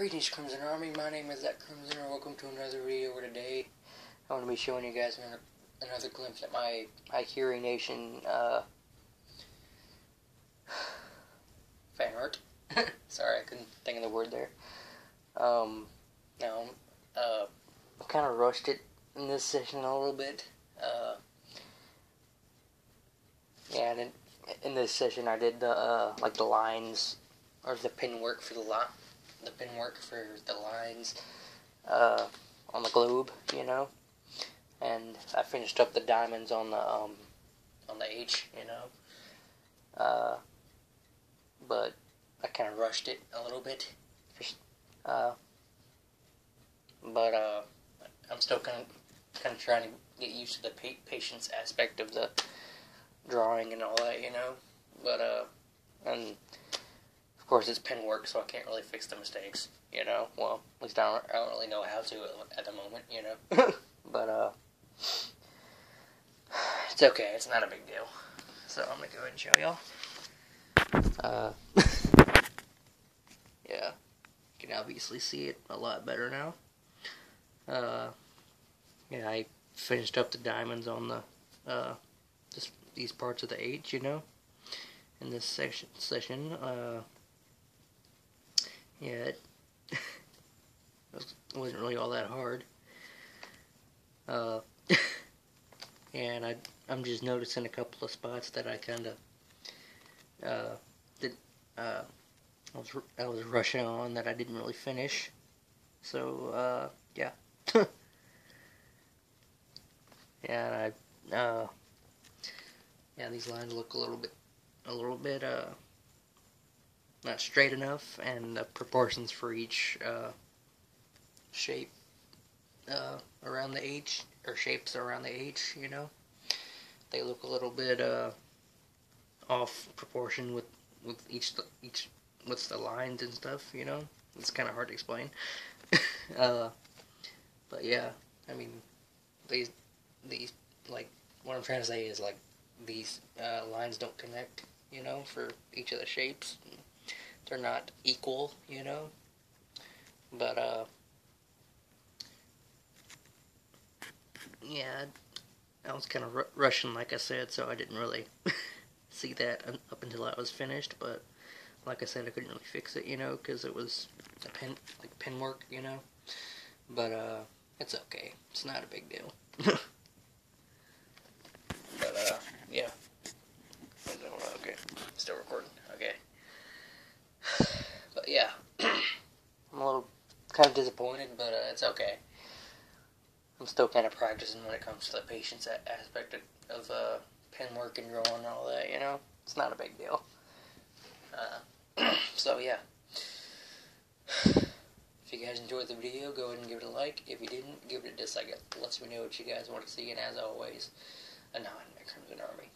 Greetings, Crimson Army. My name is Zach Crimson, and welcome to another video where today I want to be showing you guys another, another glimpse at my, Hykirination uh, fan art. Sorry, I couldn't think of the word there. Um, now, uh, I kind of rushed it in this session a little bit. Uh, yeah, in, in this session I did the, uh, like the lines, or the pin work for the line the pin work for the lines uh, on the globe, you know, and I finished up the diamonds on the um, on the H, you know, uh, but I kind of rushed it a little bit, uh, but uh, I'm still kind of kind of trying to get used to the pa- patience aspect of the drawing and all that, you know, but uh, and course, it's pen work, so I can't really fix the mistakes. You know, well, at least I don't, I don't really know how to at the moment. You know, but uh, it's okay. It's not a big deal. So I'm gonna go ahead and show y'all. Uh, yeah, you can obviously see it a lot better now. Uh, yeah, I finished up the diamonds on the uh, just these parts of the H. You know, in this section session. Uh, yeah, it wasn't really all that hard. Uh, and I, I'm just noticing a couple of spots that I kind of uh, did. Uh, I was I was rushing on that I didn't really finish. So uh, yeah, yeah, I uh, yeah these lines look a little bit a little bit uh not straight enough, and the proportions for each uh, shape uh, around the H, or shapes around the H, you know, they look a little bit uh, off proportion with with each each with the lines and stuff, you know. It's kind of hard to explain. uh, but yeah, I mean, these these like what I'm trying to say is like these uh, lines don't connect, you know, for each of the shapes they're not equal, you know. But uh, yeah, I was kind of r- rushing, like I said, so I didn't really see that up until I was finished. But like I said, I couldn't really fix it, you know, because it was a pen like pen work, you know. But uh, it's okay. It's not a big deal. but uh, yeah. Okay, still recording. Okay. But yeah, I'm a little kind of disappointed, but uh, it's okay. I'm still kind of practicing when it comes to the patience aspect of, of uh, pen work and drawing and all that. You know, it's not a big deal. Uh, so yeah. If you guys enjoyed the video, go ahead and give it a like. If you didn't, give it a dislike. It lets me know what you guys want to see. And as always, a non Crimson Army.